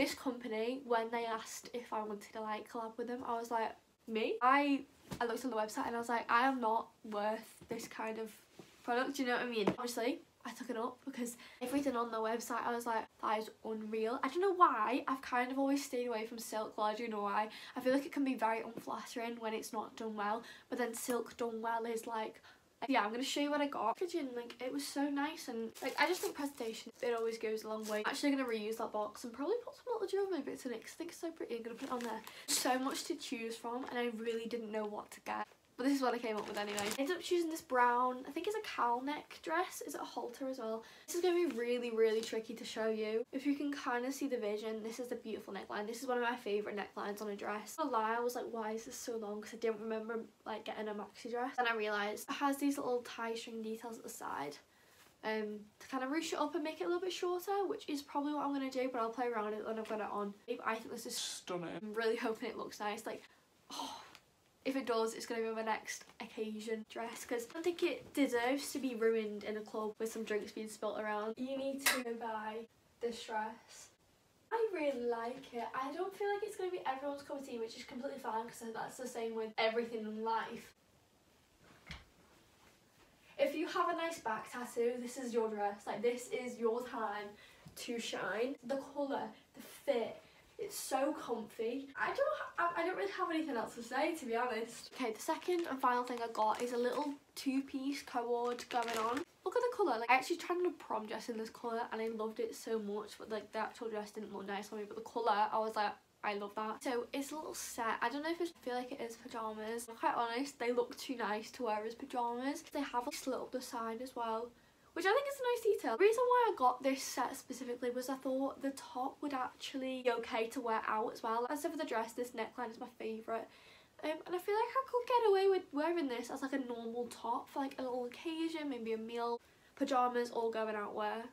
This company, when they asked if I wanted to like collab with them, I was like, me? I I looked on the website and I was like, I am not worth this kind of product, you know what I mean? Obviously, I took it up because everything on the website I was like that is unreal I don't know why I've kind of always stayed away from silk well I know why I feel like it can be very unflattering when it's not done well but then silk done well is like yeah I'm gonna show you what I got. Packaging like it was so nice and like I just think presentation it always goes a long way. I'm actually gonna reuse that box and probably put some little jewelry bits in it because I think it's so pretty. I'm gonna put it on there. So much to choose from and I really didn't know what to get but this is what I came up with anyway. I ended up choosing this brown, I think it's a cowl neck dress. Is it a halter as well? This is going to be really, really tricky to show you. If you can kind of see the vision, this is a beautiful neckline. This is one of my favourite necklines on a dress. A lie, I was like, why is this so long? Because I didn't remember like getting a maxi dress. And I realised it has these little tie string details at the side um, to kind of ruche it up and make it a little bit shorter, which is probably what I'm going to do, but I'll play around with it when I've got it on. I think this is stunning. I'm really hoping it looks nice. Like, oh, if it does, it's going to be my next occasion dress because I think it deserves to be ruined in a club with some drinks being spilt around. You need to buy this dress. I really like it. I don't feel like it's going to be everyone's cup of tea, which is completely fine because that's the same with everything in life. If you have a nice back tattoo, this is your dress. Like, this is your time to shine. The colour, the fit, it's so comfy. I don't I, don't really have anything else to say to be honest. Okay, the second and final thing I got is a little two-piece co-ord going on. Look at the colour. Like I actually tried on a prom dress in this colour and I loved it so much but like the actual dress didn't look nice on me but the colour I was like I love that. So it's a little set. I don't know if I feel like it is pyjamas. I'm quite honest, they look too nice to wear as pyjamas. They have a slit up the side as well which I think is a nice detail. The reason why I got this set specifically was I thought the top would actually be okay to wear out as well. As for the dress, this neckline is my favourite. Um, and I feel like I could get away with wearing this as like a normal top for like a little occasion, maybe a meal, pyjamas, all going out wear.